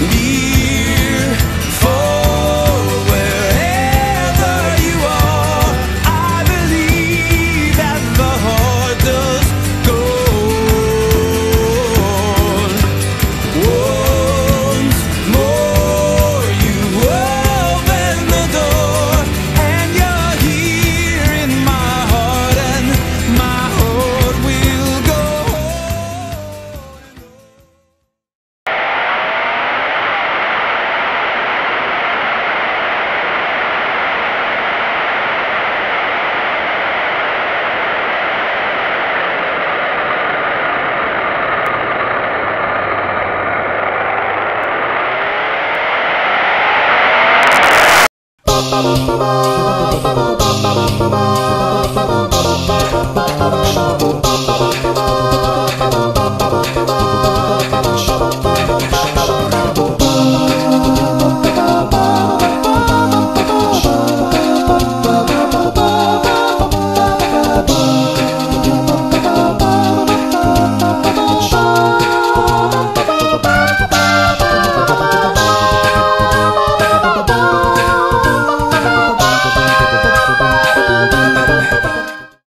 你 Thank